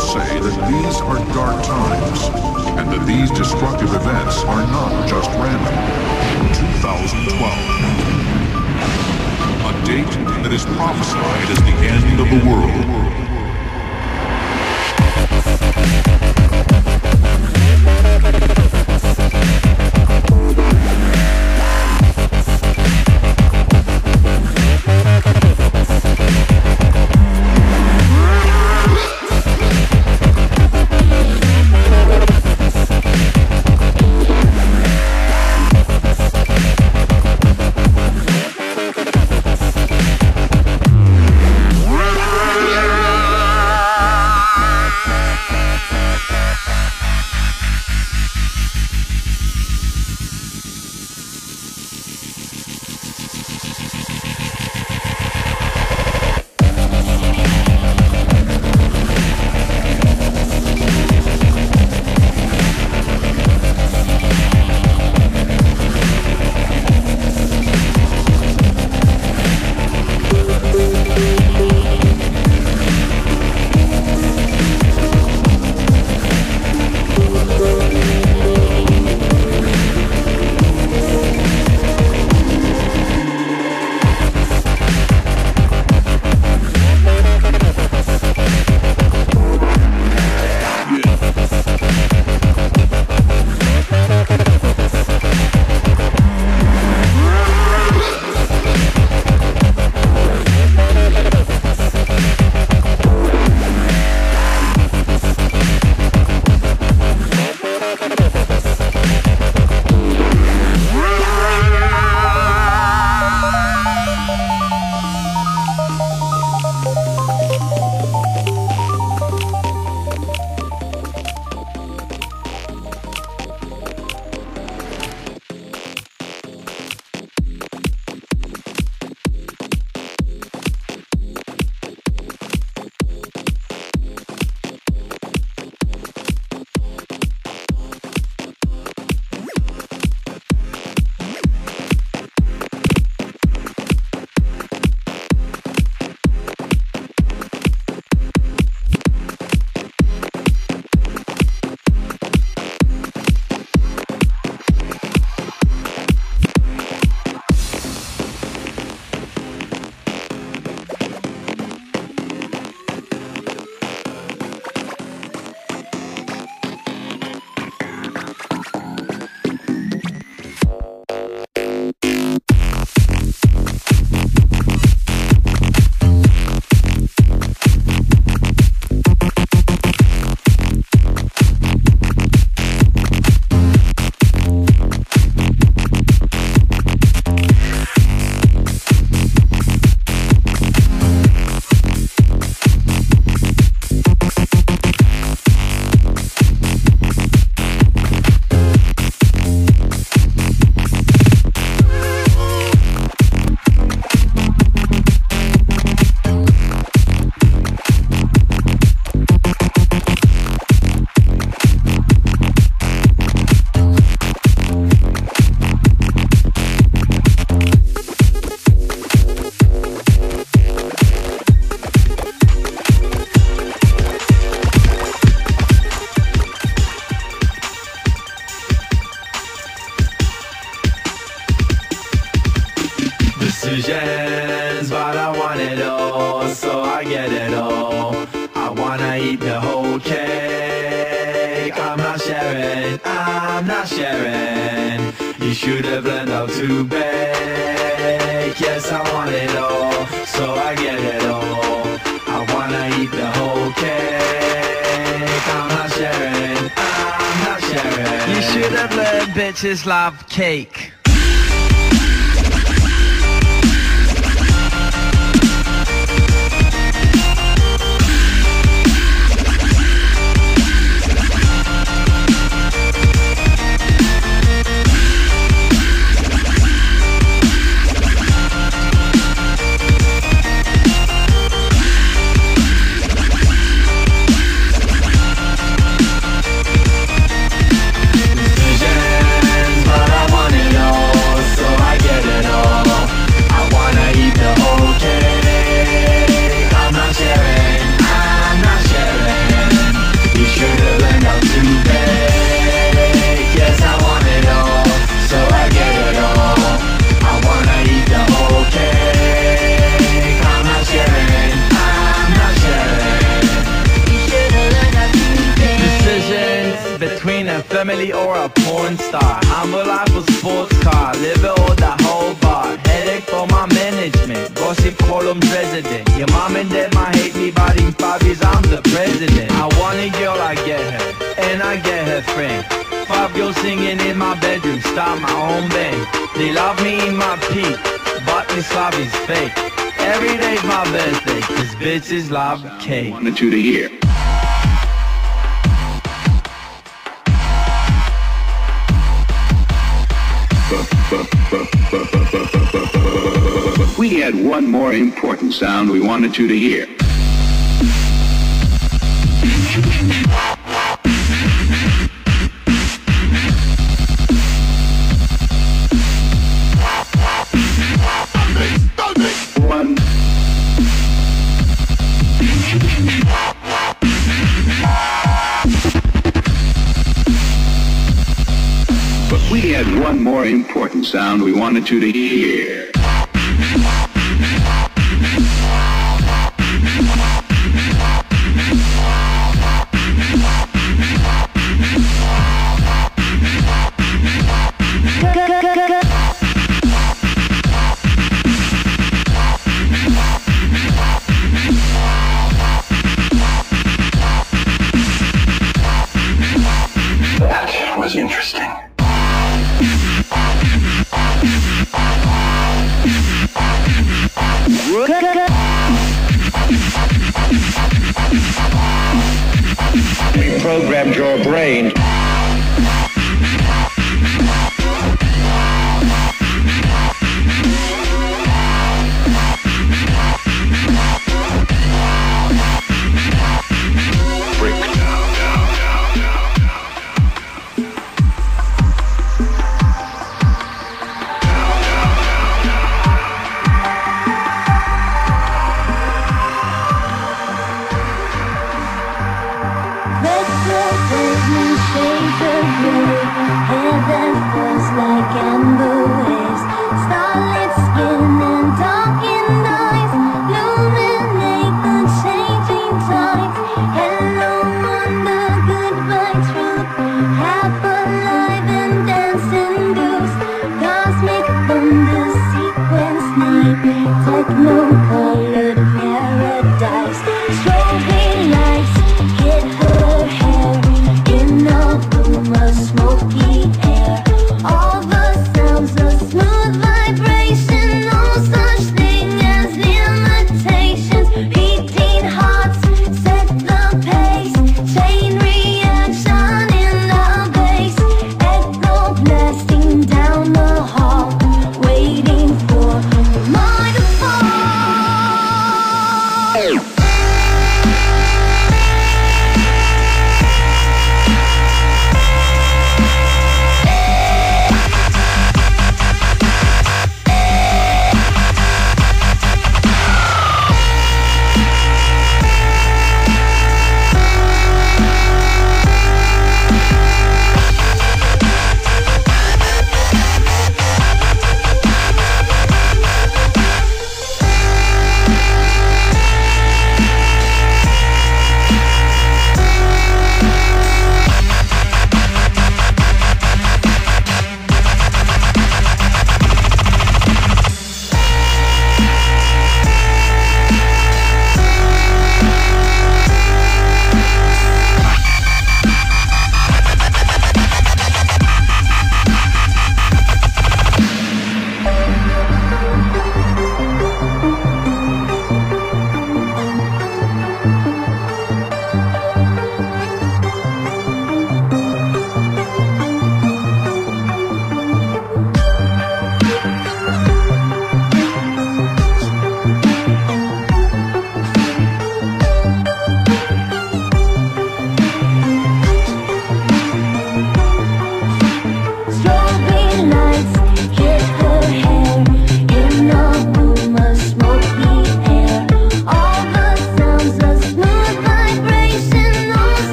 say that these are dark times and that these destructive events are not just random. 2012. A date that is prophesied as the end of the world. All, so I get it all. I wanna eat the whole cake. I'm not sharing, I'm not sharing. You should have learned how to bake. Yes, I want it all, so I get it all. I wanna eat the whole cake. I'm not sharing, I'm not sharing. You should have learned bitches love cake. Cause bitches love you to hear. We had one more important sound we wanted you to hear. Sound we wanted you to hear. Programmed your brain.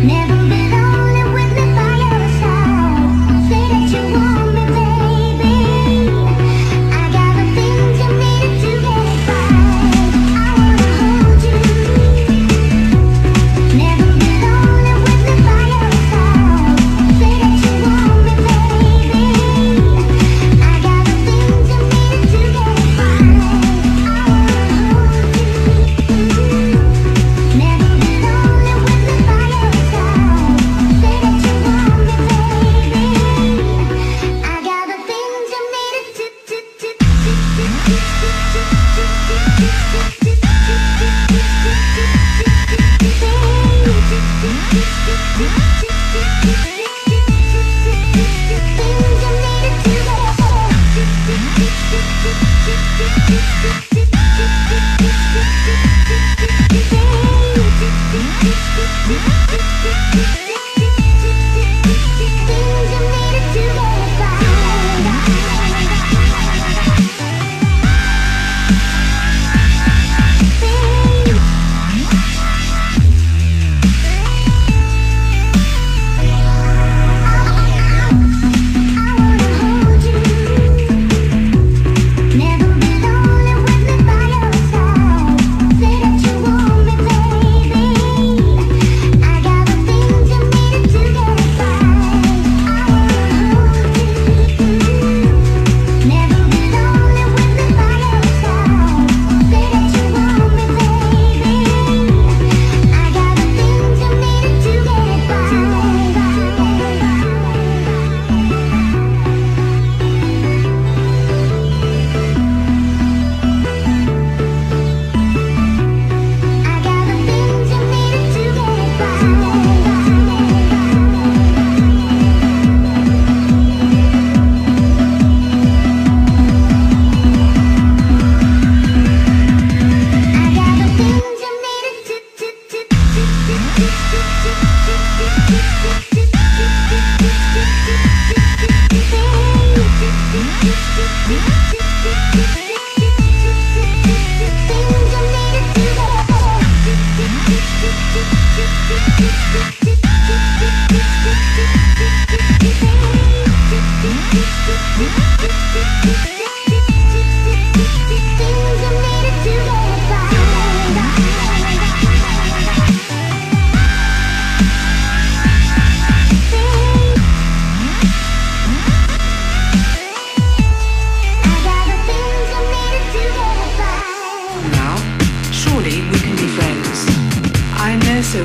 Never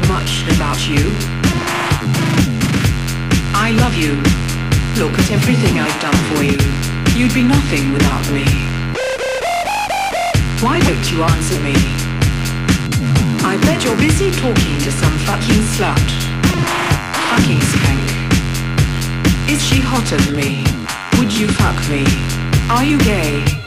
much about you. I love you. Look at everything I've done for you. You'd be nothing without me. Why don't you answer me? I bet you're busy talking to some fucking slut. Fucking skank. Is she hotter than me? Would you fuck me? Are you gay?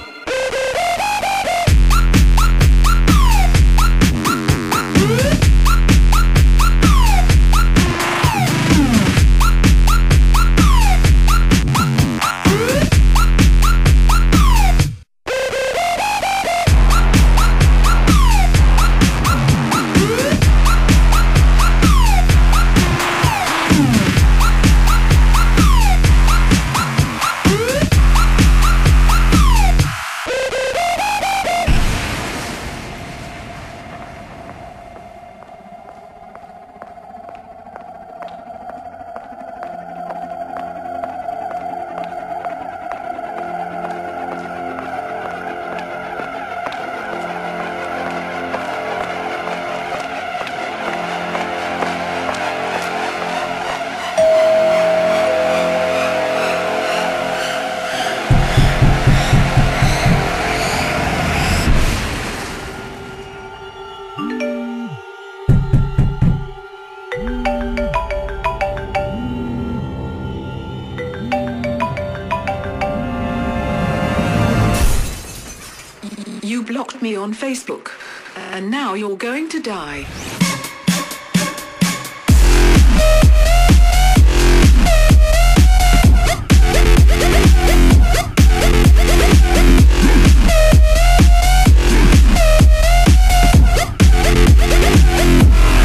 On Facebook. And now you're going to die.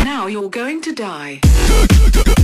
Now you're going to die.